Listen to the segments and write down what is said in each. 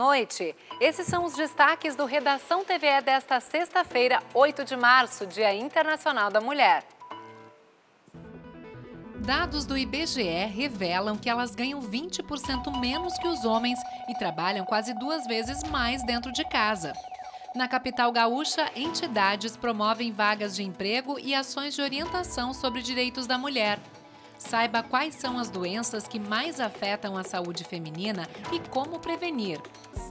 Noite. Esses são os destaques do Redação TVE desta sexta-feira, 8 de março, Dia Internacional da Mulher. Dados do IBGE revelam que elas ganham 20% menos que os homens e trabalham quase duas vezes mais dentro de casa. Na capital gaúcha, entidades promovem vagas de emprego e ações de orientação sobre direitos da mulher. Saiba quais são as doenças que mais afetam a saúde feminina e como prevenir.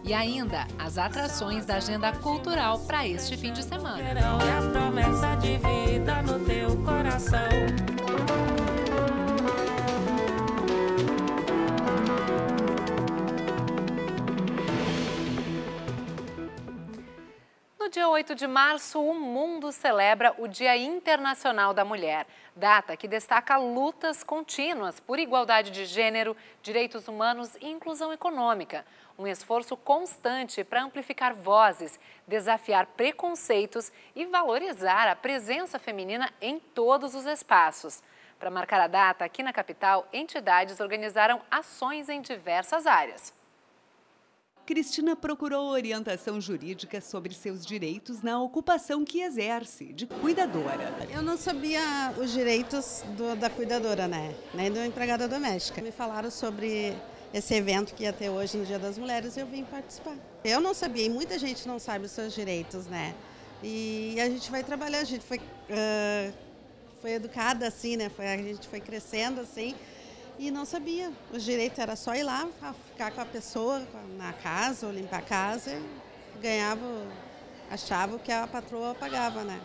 E ainda as atrações da agenda cultural para este fim de semana. No dia 8 de março, o mundo celebra o Dia Internacional da Mulher, data que destaca lutas contínuas por igualdade de gênero, direitos humanos e inclusão econômica. Um esforço constante para amplificar vozes, desafiar preconceitos e valorizar a presença feminina em todos os espaços. Para marcar a data, aqui na capital, entidades organizaram ações em diversas áreas. Cristina procurou orientação jurídica sobre seus direitos na ocupação que exerce, de cuidadora. Eu não sabia os direitos do, da cuidadora, né? Nem do empregada doméstica. Me falaram sobre esse evento que ia ter hoje no Dia das Mulheres e eu vim participar. Eu não sabia e muita gente não sabe os seus direitos, né? E a gente vai trabalhar, a gente foi, uh, foi educada assim, né? Foi, a gente foi crescendo assim e não sabia. O direito era só ir lá, ficar com a pessoa na casa ou limpar a casa e ganhava, achava que a patroa pagava, né?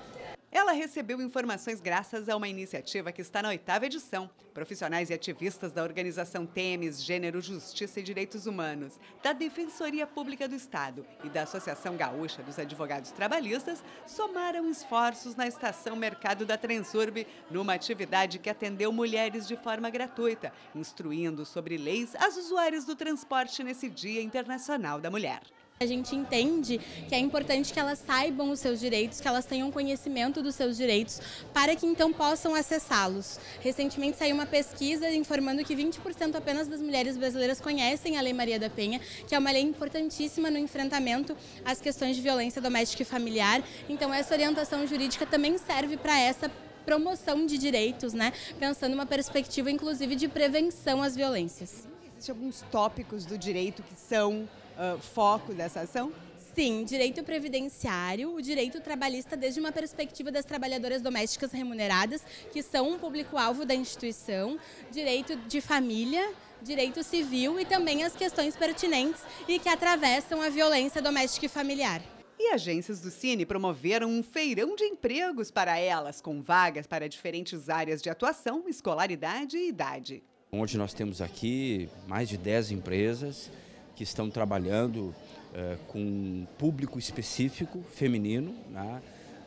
Ela recebeu informações graças a uma iniciativa que está na oitava edição. Profissionais e ativistas da organização Temes, Gênero, Justiça e Direitos Humanos, da Defensoria Pública do Estado e da Associação Gaúcha dos Advogados Trabalhistas somaram esforços na estação Mercado da Transurb, numa atividade que atendeu mulheres de forma gratuita, instruindo sobre leis as usuárias do transporte nesse Dia Internacional da Mulher. A gente entende que é importante que elas saibam os seus direitos, que elas tenham conhecimento dos seus direitos, para que então possam acessá-los. Recentemente saiu uma pesquisa informando que 20% apenas das mulheres brasileiras conhecem a Lei Maria da Penha, que é uma lei importantíssima no enfrentamento às questões de violência doméstica e familiar. Então essa orientação jurídica também serve para essa promoção de direitos, né? Pensando uma perspectiva inclusive de prevenção às violências. Existem alguns tópicos do direito que são uh, foco dessa ação? Sim, direito previdenciário, o direito trabalhista desde uma perspectiva das trabalhadoras domésticas remuneradas, que são um público-alvo da instituição, direito de família, direito civil e também as questões pertinentes e que atravessam a violência doméstica e familiar. E agências do Cine promoveram um feirão de empregos para elas, com vagas para diferentes áreas de atuação, escolaridade e idade. Hoje nós temos aqui mais de 10 empresas que estão trabalhando uh, com público específico feminino. Né?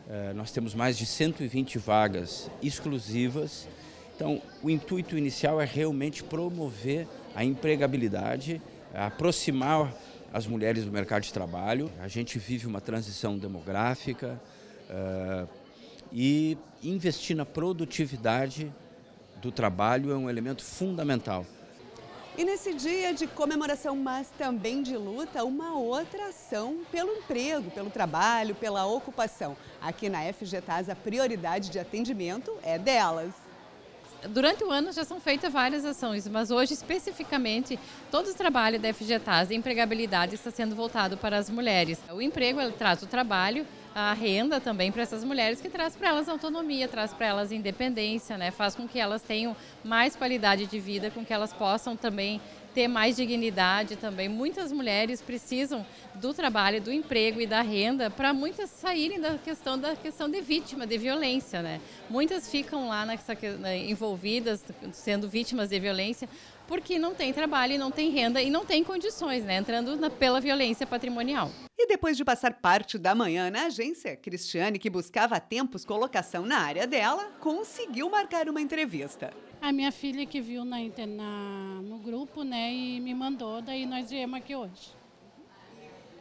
Uh, nós temos mais de 120 vagas exclusivas. Então, o intuito inicial é realmente promover a empregabilidade, aproximar as mulheres do mercado de trabalho. A gente vive uma transição demográfica uh, e investir na produtividade do trabalho é um elemento fundamental. E nesse dia de comemoração, mas também de luta, uma outra ação pelo emprego, pelo trabalho, pela ocupação. Aqui na FGTAS, a prioridade de atendimento é delas. Durante o ano já são feitas várias ações, mas hoje especificamente todo o trabalho da FGTAS de empregabilidade está sendo voltado para as mulheres. O emprego traz o trabalho, a renda também para essas mulheres, que traz para elas autonomia, traz para elas independência, né? faz com que elas tenham mais qualidade de vida, com que elas possam também ter mais dignidade também. Muitas mulheres precisam do trabalho, do emprego e da renda para muitas saírem da questão da questão de vítima de violência, né? Muitas ficam lá nessa, envolvidas sendo vítimas de violência porque não tem trabalho, não tem renda e não tem condições, né? Entrando na, pela violência patrimonial. E depois de passar parte da manhã na agência, Cristiane, que buscava há tempos colocação na área dela, conseguiu marcar uma entrevista. A minha filha que viu na, na, no grupo, né, e me mandou, daí nós viemos aqui hoje.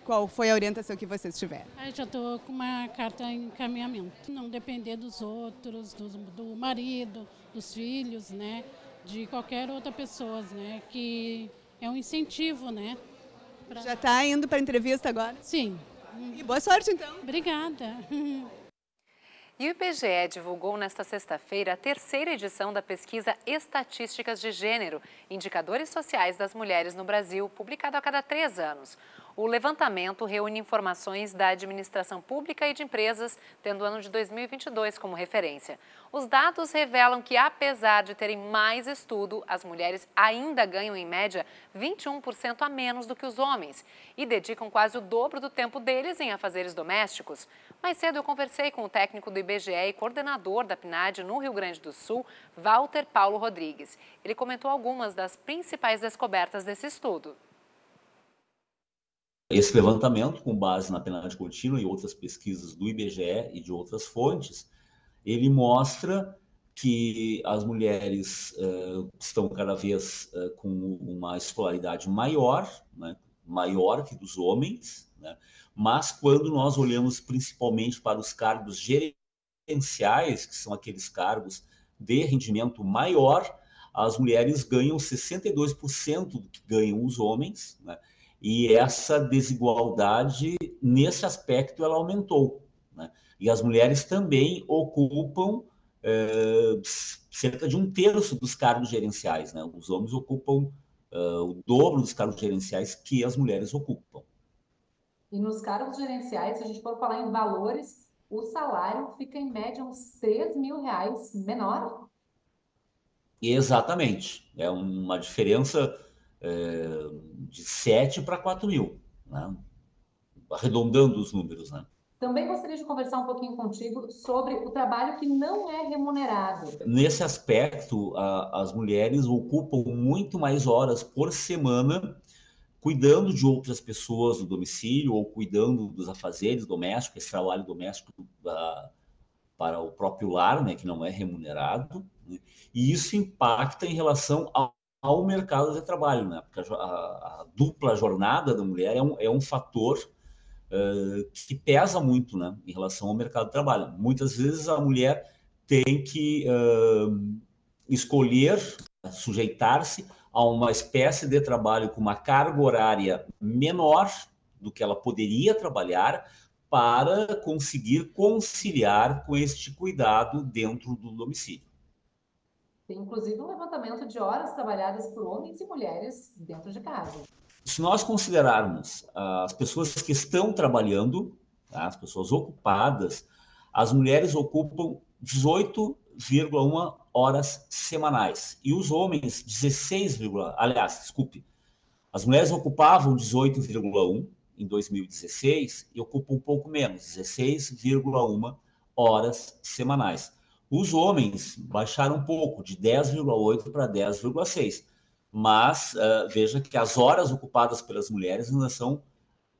Qual foi a orientação que vocês tiveram? Eu já estou com uma carta em encaminhamento. Não depender dos outros, do, do marido, dos filhos, né? de qualquer outra pessoa, né? Que é um incentivo, né? Pra... Já está indo para a entrevista agora? Sim. E boa sorte, então. Obrigada. E o IBGE divulgou nesta sexta-feira a terceira edição da pesquisa Estatísticas de Gênero, Indicadores Sociais das Mulheres no Brasil, publicado a cada três anos. O levantamento reúne informações da administração pública e de empresas, tendo o ano de 2022 como referência. Os dados revelam que, apesar de terem mais estudo, as mulheres ainda ganham, em média, 21% a menos do que os homens e dedicam quase o dobro do tempo deles em afazeres domésticos. Mais cedo eu conversei com o técnico do IBGE e coordenador da PNAD no Rio Grande do Sul, Walter Paulo Rodrigues. Ele comentou algumas das principais descobertas desse estudo. Esse levantamento, com base na penalidade contínua e outras pesquisas do IBGE e de outras fontes, ele mostra que as mulheres uh, estão cada vez uh, com uma escolaridade maior, né, maior que dos homens, né, mas quando nós olhamos principalmente para os cargos gerenciais, que são aqueles cargos de rendimento maior, as mulheres ganham 62% do que ganham os homens, né, e essa desigualdade, nesse aspecto, ela aumentou. Né? E as mulheres também ocupam é, cerca de um terço dos cargos gerenciais. Né? Os homens ocupam é, o dobro dos cargos gerenciais que as mulheres ocupam. E nos cargos gerenciais, se a gente for falar em valores, o salário fica em média uns 3 mil reais menor? Exatamente. É uma diferença é, de 7 para 4 mil, né? arredondando os números. Né? Também gostaria de conversar um pouquinho contigo sobre o trabalho que não é remunerado. Nesse aspecto, a, as mulheres ocupam muito mais horas por semana cuidando de outras pessoas no domicílio ou cuidando dos afazeres domésticos, esse trabalho doméstico da, para o próprio lar, né, que não é remunerado, né? e isso impacta em relação ao ao mercado de trabalho, né? Porque a, a, a dupla jornada da mulher é um, é um fator uh, que pesa muito, né? Em relação ao mercado de trabalho. Muitas vezes a mulher tem que uh, escolher, sujeitar-se a uma espécie de trabalho com uma carga horária menor do que ela poderia trabalhar para conseguir conciliar com este cuidado dentro do domicílio. Tem inclusive um levantamento de horas trabalhadas por homens e mulheres dentro de casa. Se nós considerarmos as pessoas que estão trabalhando, tá? as pessoas ocupadas, as mulheres ocupam 18,1 horas semanais e os homens 16, aliás, desculpe, as mulheres ocupavam 18,1 em 2016 e ocupam um pouco menos, 16,1 horas semanais. Os homens baixaram um pouco, de 10,8 para 10,6. Mas uh, veja que as horas ocupadas pelas mulheres ainda são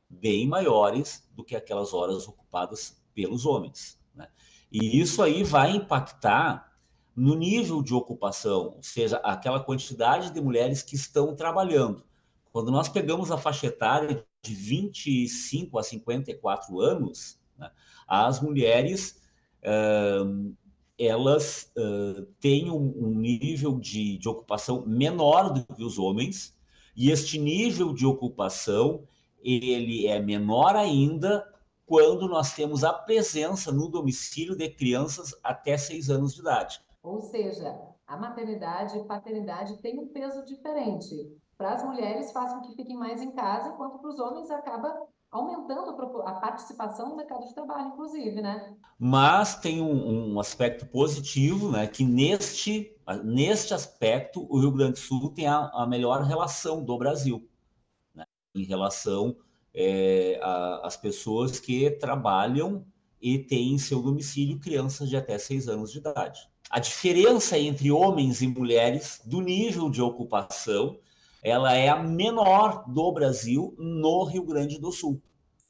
bem maiores do que aquelas horas ocupadas pelos homens. Né? E isso aí vai impactar no nível de ocupação, ou seja, aquela quantidade de mulheres que estão trabalhando. Quando nós pegamos a faixa etária de 25 a 54 anos, né, as mulheres uh, elas uh, têm um, um nível de, de, ocupação menor do que os homens, e este nível de ocupação ele é menor ainda quando nós temos a presença no domicílio de crianças até seis anos de idade. Ou seja, a maternidade e paternidade têm um peso diferente. Para as mulheres, faz com que fiquem mais em casa, enquanto para os homens acaba aumentando a participação no mercado de trabalho, inclusive, né? Mas tem um, um, aspecto positivo, né? Que neste, neste aspecto o Rio Grande do Sul tem a, a melhor relação do Brasil, né? em relação é, às pessoas que trabalham e têm em seu domicílio crianças de até seis anos de idade. A diferença entre homens e mulheres do nível de ocupação ela é a menor do Brasil no Rio Grande do Sul.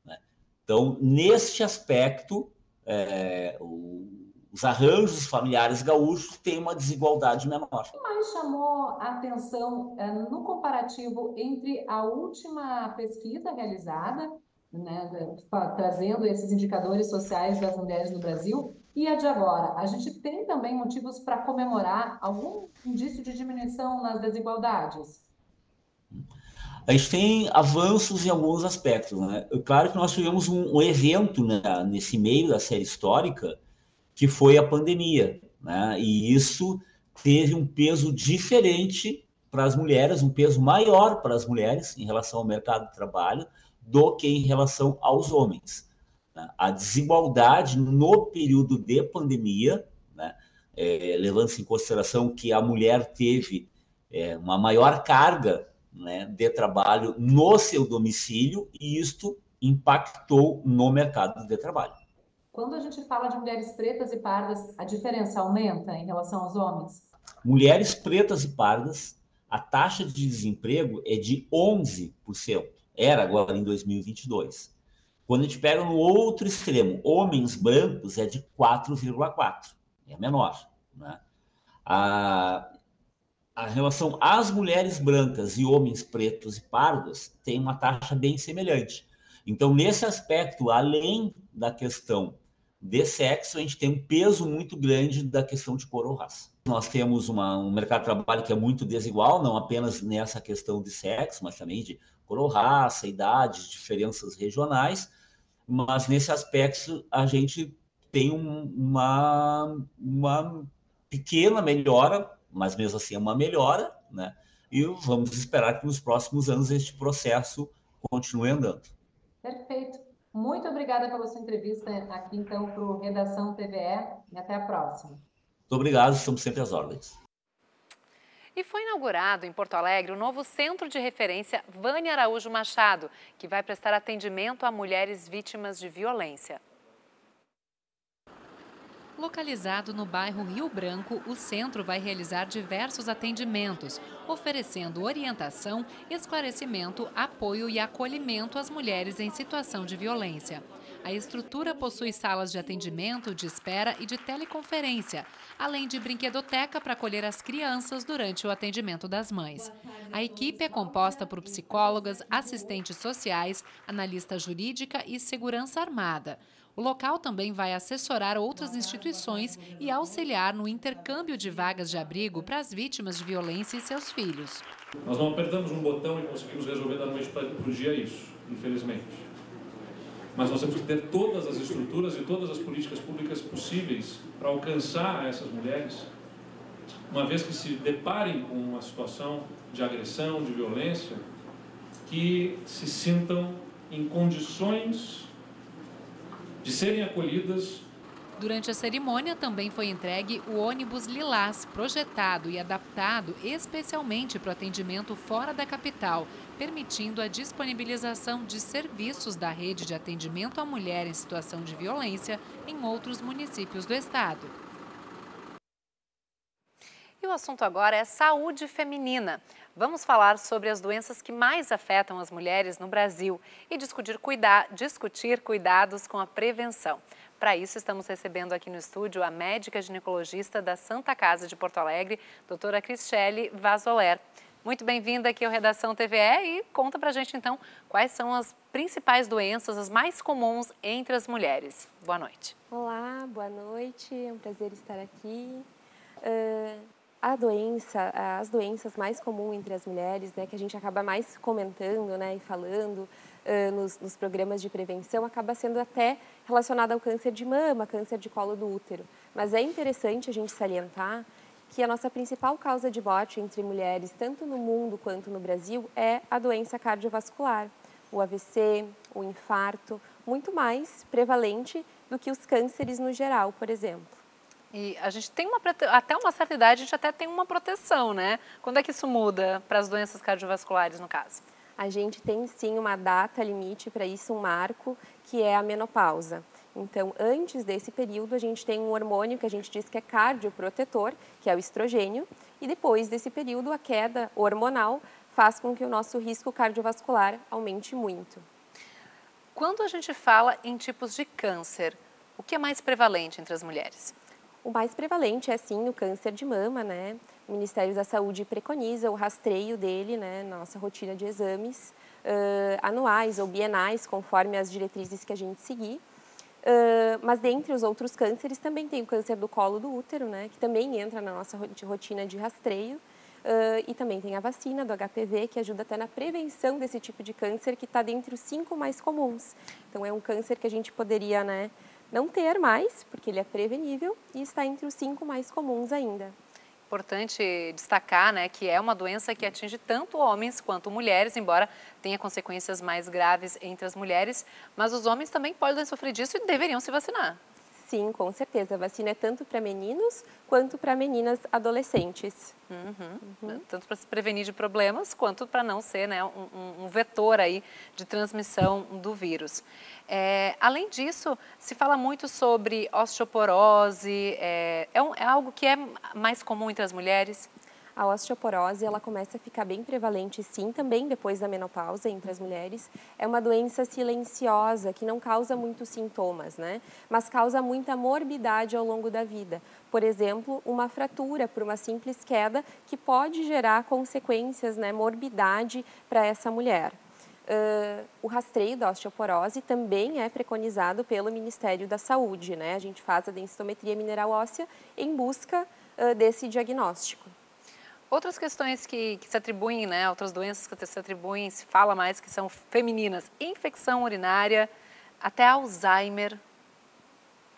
Né? Então, neste aspecto, é, o, os arranjos familiares gaúchos têm uma desigualdade menor. O que mais chamou a atenção é, no comparativo entre a última pesquisa realizada, né, trazendo esses indicadores sociais das mulheres no Brasil, e a de agora? A gente tem também motivos para comemorar algum indício de diminuição nas desigualdades? A gente tem avanços em alguns aspectos. Né? Claro que nós tivemos um, um evento né, nesse meio da série histórica, que foi a pandemia. Né? E isso teve um peso diferente para as mulheres, um peso maior para as mulheres em relação ao mercado de trabalho do que em relação aos homens. Né? A desigualdade no período de pandemia, né? é, levando-se em consideração que a mulher teve é, uma maior carga né, de trabalho no seu domicílio e isto impactou no mercado de trabalho. Quando a gente fala de mulheres pretas e pardas, a diferença aumenta em relação aos homens? Mulheres pretas e pardas, a taxa de desemprego é de 11%. Era agora em 2022. Quando a gente pega no outro extremo, homens brancos é de 4,4%. É menor. Né? A, a relação às mulheres brancas e homens pretos e pardos tem uma taxa bem semelhante. Então, nesse aspecto, além da questão de sexo, a gente tem um peso muito grande da questão de cor ou raça. Nós temos uma, um mercado de trabalho que é muito desigual, não apenas nessa questão de sexo, mas também de cor ou raça, idade, diferenças regionais. Mas nesse aspecto, a gente tem um, uma, uma pequena melhora mas mesmo assim é uma melhora, né? E vamos esperar que nos próximos anos este processo continue andando. Perfeito. Muito obrigada pela sua entrevista aqui, então, para o Redação TVE e até a próxima. Muito obrigado, estamos sempre às ordens. E foi inaugurado em Porto Alegre o novo Centro de Referência Vânia Araújo Machado, que vai prestar atendimento a mulheres vítimas de violência. Localizado no bairro Rio Branco, o centro vai realizar diversos atendimentos, oferecendo orientação, esclarecimento, apoio e acolhimento às mulheres em situação de violência. A estrutura possui salas de atendimento, de espera e de teleconferência, além de brinquedoteca para acolher as crianças durante o atendimento das mães. A equipe é composta por psicólogas, assistentes sociais, analista jurídica e segurança armada. O local também vai assessorar outras instituições e auxiliar no intercâmbio de vagas de abrigo para as vítimas de violência e seus filhos. Nós não apertamos um botão e conseguimos resolver da noite para o dia isso, infelizmente. Mas nós temos que ter todas as estruturas e todas as políticas públicas possíveis para alcançar essas mulheres, uma vez que se deparem com uma situação de agressão, de violência, que se sintam em condições de serem acolhidas. Durante a cerimônia também foi entregue o ônibus Lilás, projetado e adaptado especialmente para o atendimento fora da capital, permitindo a disponibilização de serviços da rede de atendimento à mulher em situação de violência em outros municípios do estado. O assunto agora é saúde feminina. Vamos falar sobre as doenças que mais afetam as mulheres no Brasil e discutir, cuida discutir cuidados com a prevenção. Para isso, estamos recebendo aqui no estúdio a médica ginecologista da Santa Casa de Porto Alegre, doutora Cristiele Vazoler. Muito bem-vinda aqui ao Redação TVE e conta para a gente, então, quais são as principais doenças, as mais comuns entre as mulheres. Boa noite. Olá, boa noite. É um prazer estar aqui. Uh, a doença, as doenças mais comuns entre as mulheres, né, que a gente acaba mais comentando né, e falando uh, nos, nos, programas de prevenção, acaba sendo até relacionada ao câncer de mama, câncer de colo do útero. Mas é interessante a gente salientar que a nossa principal causa de morte entre mulheres, tanto no mundo quanto no Brasil, é a doença cardiovascular, o AVC, o infarto, muito mais prevalente do que os cânceres no geral, por exemplo. E a gente tem uma até uma certa idade a gente até tem uma proteção, né? Quando é que isso muda para as doenças cardiovasculares no caso? A gente tem sim uma data limite para isso, um marco, que é a menopausa. Então, antes desse período, a gente tem um hormônio que a gente diz que é cardioprotetor, que é o estrogênio, e depois desse período, a queda hormonal faz com que o nosso risco cardiovascular aumente muito. Quando a gente fala em tipos de câncer, o que é mais prevalente entre as mulheres? O mais prevalente é sim o câncer de mama, né? O Ministério da Saúde preconiza o rastreio dele, né, nossa rotina de exames uh, anuais ou bienais, conforme as diretrizes que a gente seguir. Uh, mas dentre os outros cânceres também tem o câncer do colo do útero, né, que também entra na nossa rotina de rastreio. Uh, e também tem a vacina do HPV, que ajuda até na prevenção desse tipo de câncer, que está dentre os cinco mais comuns. Então, é um câncer que a gente poderia né, não ter mais, porque ele é prevenível, e está entre os cinco mais comuns ainda. Importante destacar né, que é uma doença que atinge tanto homens quanto mulheres, embora tenha consequências mais graves entre as mulheres, mas os homens também podem sofrer disso e deveriam se vacinar. Sim, com certeza. A vacina é tanto para meninos quanto para meninas adolescentes. Uhum. Uhum. Tanto para se prevenir de problemas, quanto para não ser né, um, um, vetor aí de transmissão do vírus. É, além disso, se fala muito sobre osteoporose, é, é, um, é algo que é mais comum entre as mulheres? A osteoporose ela começa a ficar bem prevalente, sim, também depois da menopausa entre as mulheres. É uma doença silenciosa que não causa muitos sintomas, né? Mas causa muita morbidade ao longo da vida. Por exemplo, uma fratura por uma simples queda que pode gerar consequências, né, morbidade para essa mulher. Uh, o rastreio da osteoporose também é preconizado pelo Ministério da Saúde, né? A gente faz a densitometria mineral óssea em busca uh, desse diagnóstico. Outras questões que, que, se atribuem, né, outras doenças que se atribuem, se fala mais que são femininas, infecção urinária, até Alzheimer.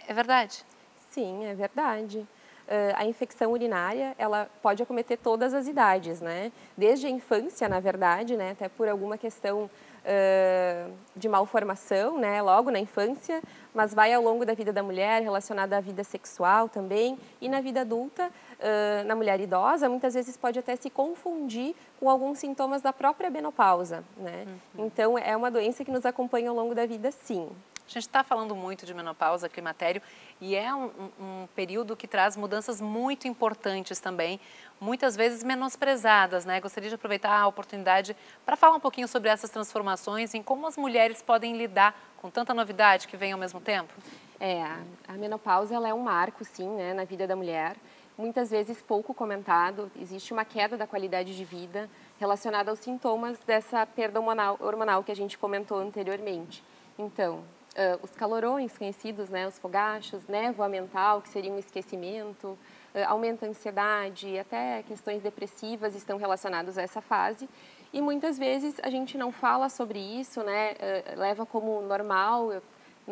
É verdade? Sim, é verdade. Uh, a infecção urinária, ela pode acometer todas as idades, né? Desde a infância, na verdade, né, até por alguma questão uh, de malformação, né, logo na infância, mas vai ao longo da vida da mulher, relacionada à vida sexual também, e na vida adulta, uh, na mulher idosa, muitas vezes pode até se confundir com alguns sintomas da própria menopausa, né? Uhum. Então, é uma doença que nos acompanha ao longo da vida, sim. A gente está falando muito de menopausa, climatério, e é um, um, período que traz mudanças muito importantes também, muitas vezes menosprezadas, né? Gostaria de aproveitar a oportunidade para falar um pouquinho sobre essas transformações, em como as mulheres podem lidar com tanta novidade que vem ao mesmo tempo. É, a menopausa ela é um marco, sim, né, na vida da mulher muitas vezes pouco comentado. Existe uma queda da qualidade de vida relacionada aos sintomas dessa perda hormonal, hormonal que a gente comentou anteriormente. Então, uh, os calorões conhecidos, né, os fogachos, névoa mental, que seria um esquecimento, uh, aumenta a ansiedade, até questões depressivas estão relacionados a essa fase. E muitas vezes a gente não fala sobre isso, né, uh, leva como normal,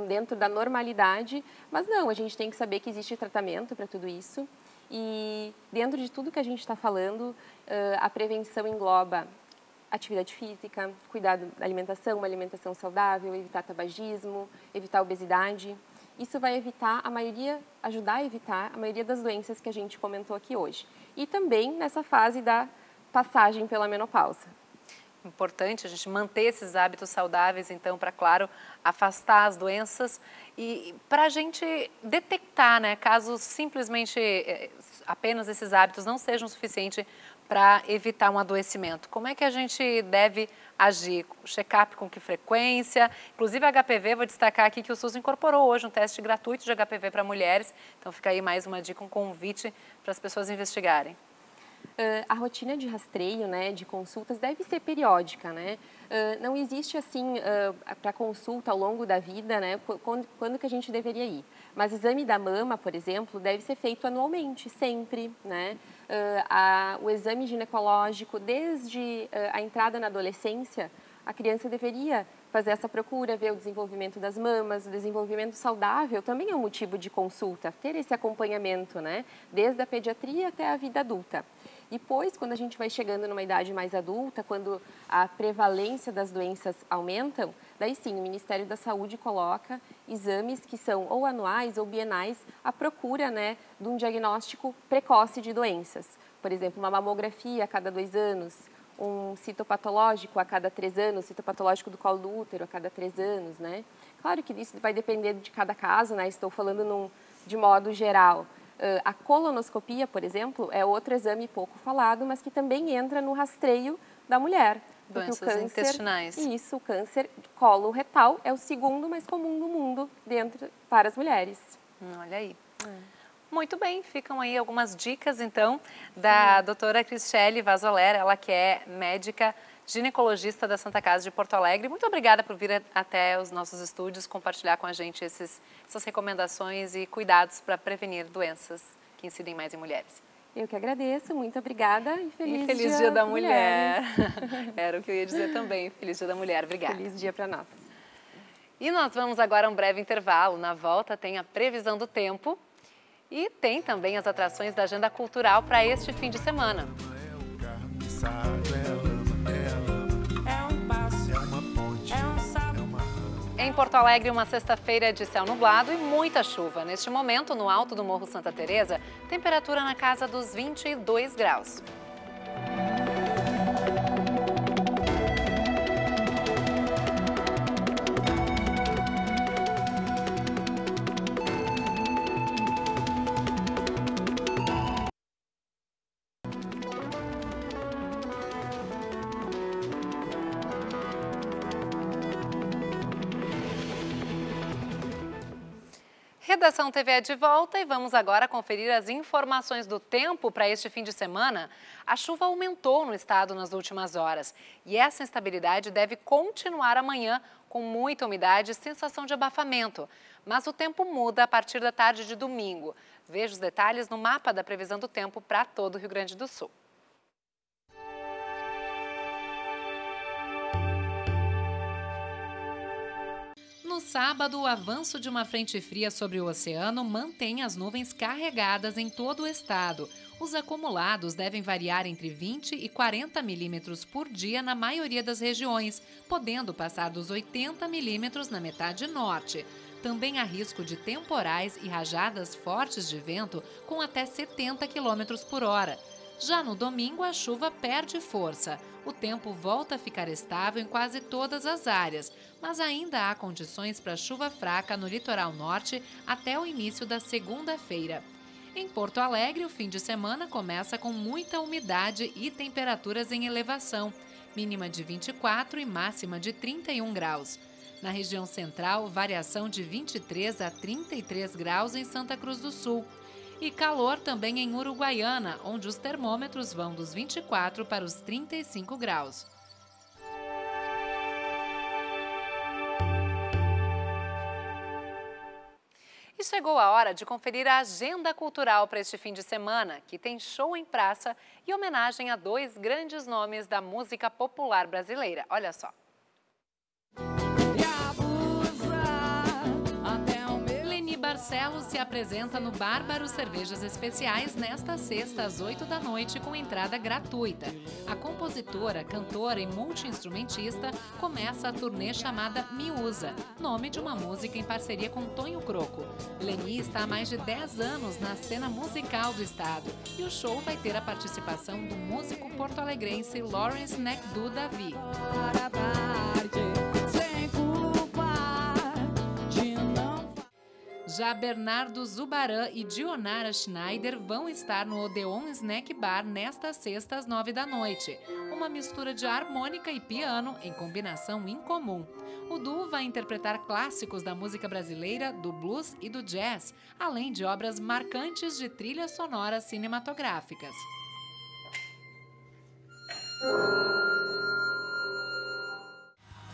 dentro da normalidade, mas não, a gente tem que saber que existe tratamento para tudo isso. E dentro de tudo que a gente está falando, a prevenção engloba atividade física, cuidado da alimentação, uma alimentação saudável, evitar tabagismo, evitar obesidade. Isso vai evitar a maioria, ajudar a evitar a maioria das doenças que a gente comentou aqui hoje. E também nessa fase da passagem pela menopausa importante a gente manter esses hábitos saudáveis, então, para, claro, afastar as doenças e para a gente detectar, né, caso simplesmente eh, apenas esses hábitos não sejam suficientes para evitar um adoecimento. Como é que a gente deve agir? Check-up com que frequência? Inclusive HPV, vou destacar aqui que o SUS incorporou hoje um teste gratuito de HPV para mulheres, então fica aí mais uma dica, um convite para as pessoas investigarem. Uh, a rotina de rastreio, né, de consultas deve ser periódica, né? Uh, não existe assim uh, para consulta ao longo da vida, né? Quando, quando, que a gente deveria ir? Mas exame da mama, por exemplo, deve ser feito anualmente, sempre, né? A, o exame ginecológico, desde a entrada na adolescência, a criança deveria fazer essa procura, ver o desenvolvimento das mamas, o desenvolvimento saudável também é um motivo de consulta, ter esse acompanhamento, né? Desde a pediatria até a vida adulta. Depois, quando a gente vai chegando numa idade mais adulta, quando a prevalência das doenças aumentam, daí sim, o Ministério da Saúde coloca exames que são ou anuais ou bienais à procura né, de um diagnóstico precoce de doenças. Por exemplo, uma mamografia a cada dois anos, um citopatológico a cada três anos, citopatológico do colo do útero a cada três anos, né? Claro que isso vai depender de cada caso, né? Estou falando num, de modo geral. Uh, a colonoscopia, por exemplo, é outro exame pouco falado, mas que também entra no rastreio da mulher. Doenças câncer, intestinais. Isso, o câncer colo retal é o segundo mais comum do mundo dentro para as mulheres. Hum, olha aí. É. Muito bem, ficam aí algumas dicas, então, da Sim. doutora Cristiane Vazoler, ela que é médica ginecologista da Santa Casa de Porto Alegre. Muito obrigada por vir até os nossos estúdios compartilhar com a gente esses, essas recomendações e cuidados para prevenir doenças que incidem mais em mulheres. Eu que agradeço, muito obrigada e feliz, e feliz dia, dia da mulher. Era o que eu ia dizer também. Feliz dia da mulher. Obrigada. Feliz dia para nós. E nós vamos agora a um breve intervalo. Na volta tem a previsão do tempo e tem também as atrações da agenda cultural para este fim de semana. Porto Alegre, uma sexta-feira de céu nublado e muita chuva. Neste momento, no alto do Morro Santa Teresa, temperatura na casa dos 22 graus. Redação TV é de volta e vamos agora conferir as informações do tempo para este fim de semana. A chuva aumentou no estado nas últimas horas e essa instabilidade deve continuar amanhã com muita umidade e sensação de abafamento. Mas o tempo muda a partir da tarde de domingo. Veja os detalhes no mapa da previsão do tempo para todo o Rio Grande do Sul. No sábado, o avanço de uma frente fria sobre o oceano mantém as nuvens carregadas em todo o estado. Os acumulados devem variar entre 20 e 40 milímetros por dia na maioria das regiões, podendo passar dos 80 milímetros na metade norte. Também há risco de temporais e rajadas fortes de vento com até 70 quilômetros por hora. Já no domingo, a chuva perde força. O tempo volta a ficar estável em quase todas as áreas, mas ainda há condições para chuva fraca no litoral norte até o início da segunda-feira. Em Porto Alegre, o fim de semana começa com muita umidade e temperaturas em elevação, mínima de 24 e máxima de 31 graus. Na região central, variação de 23 a 33 graus em Santa Cruz do Sul e calor também em Uruguaiana, onde os termômetros vão dos 24 para os 35 graus. E chegou a hora de conferir a agenda cultural para este fim de semana, que tem show em praça e homenagem a dois grandes nomes da música popular brasileira. Olha só. Barcelos se apresenta no Bárbaro Cervejas Especiais nesta sexta às 8 da noite com entrada gratuita. A compositora, cantora e multiinstrumentista começa a turnê chamada Miúza, nome de uma música em parceria com Tonho Croco. Leni está há mais de 10 anos na cena musical do estado e o show vai ter a participação do músico porto-alegrense Lawrence Necdu Davi. Já Bernardo Zubaran e Dionara Schneider vão estar no Odeon Snack Bar nesta sexta às nove da noite. Uma mistura de harmônica e piano em combinação incomum. O duo vai interpretar clássicos da música brasileira, do blues e do jazz, além de obras marcantes de trilhas sonoras cinematográficas.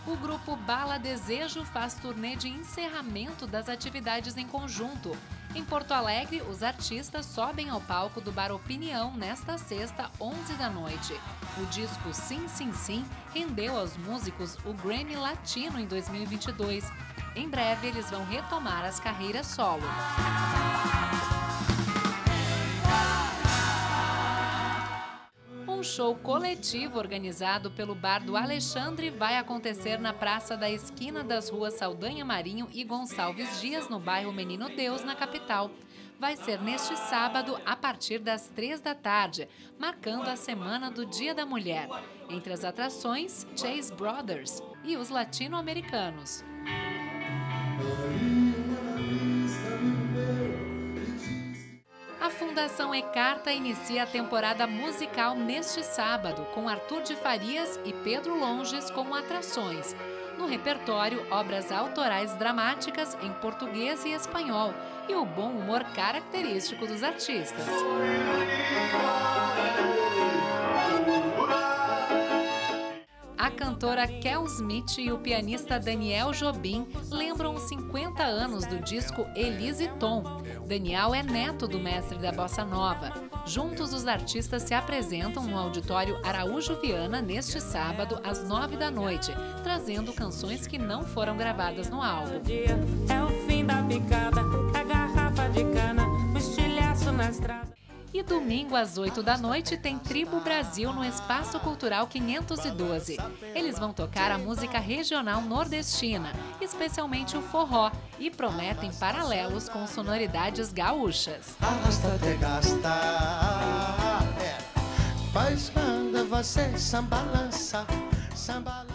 O grupo Bala Desejo faz turnê de encerramento das atividades em conjunto. Em Porto Alegre, os artistas sobem ao palco do Bar Opinião nesta sexta, 11 da noite. O disco Sim Sim Sim rendeu aos músicos o Grammy Latino em 2022. Em breve, eles vão retomar as carreiras solo. Show coletivo organizado pelo Bar do Alexandre vai acontecer na Praça da Esquina das ruas Saldanha Marinho e Gonçalves Dias, no bairro Menino Deus, na capital. Vai ser neste sábado, a partir das três da tarde, marcando a Semana do Dia da Mulher. Entre as atrações, Chase Brothers e os latino-americanos. Fundação Ecarta inicia a temporada musical neste sábado, com Arthur de Farias e Pedro Longes como atrações. No repertório, obras autorais dramáticas em português e espanhol e o bom humor característico dos artistas. A cantora Kel Smith e o pianista Daniel Jobim lembram os 50 anos do disco Elise Tom. Daniel é neto do mestre da bossa nova. Juntos, os artistas se apresentam no auditório Araújo Viana neste sábado, às nove da noite, trazendo canções que não foram gravadas no álbum. É o fim da picada, a garrafa de cana, o estilhaço na estrada. E domingo às 8 da noite tem Tribo Brasil no Espaço Cultural 512. Eles vão tocar a música regional nordestina, especialmente o forró, e prometem paralelos com sonoridades gaúchas. É. Faz você sambalança, sambalança.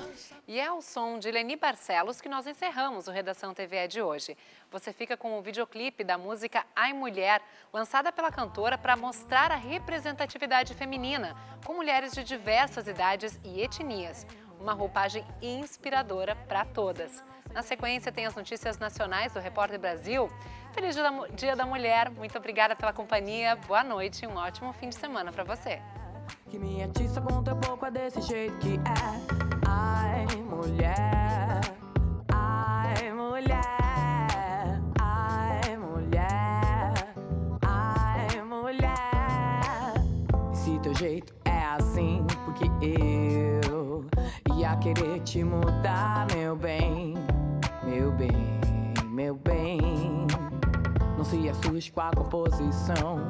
E é o som de Leni Barcelos que nós encerramos o Redação TVE de hoje. Você fica com o videoclipe da música Ai Mulher, lançada pela cantora para mostrar a representatividade feminina, com mulheres de diversas idades e etnias. Uma roupagem inspiradora para todas. Na sequência, tem as notícias nacionais do Repórter Brasil. Feliz Dia da Mulher, muito obrigada pela companhia, boa noite e um ótimo fim de semana para você. Que minha tiça conta pouco é desse jeito que é. Mulher. Ai, mulher. Ai, mulher. Ai, mulher. Se teu jeito é assim, porque eu ia querer te mudar, meu bem. Meu bem, meu bem. Não se assuste com a composição.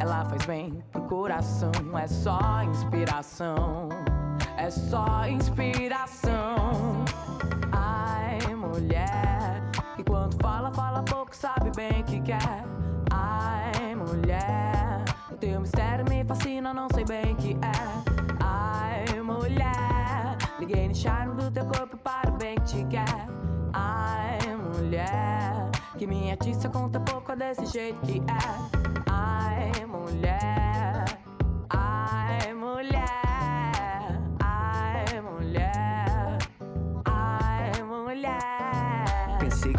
Ela faz bem pro coração, é só inspiração é só inspiração. Ai, mulher, que quando fala, fala pouco, sabe bem que quer. Ai, mulher, o teu mistério me fascina, não sei bem que é. Ai, mulher, liguei no charme do teu corpo para o bem que te quer. Ai, mulher, que minha tiça conta pouco, é desse jeito que é. Ai, mulher, ai, mulher.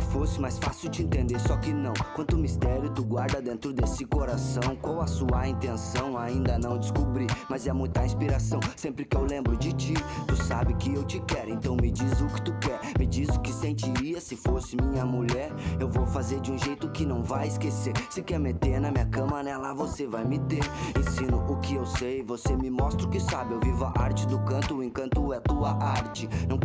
Fosse mais fácil te entender, só que não. Quanto mistério tu guarda dentro desse coração? Qual a sua intenção? Ainda não descobri, mas é muita inspiração. Sempre que eu lembro de ti, tu sabe que eu te quero. Então me diz o que tu quer, me diz o que sentiria se fosse minha mulher. Eu vou fazer de um jeito que não vai esquecer. Se quer meter na minha cama, nela você vai me ter. Ensino o que eu sei, você me mostra o que sabe. Eu vivo a arte do canto, o encanto é tua arte. Não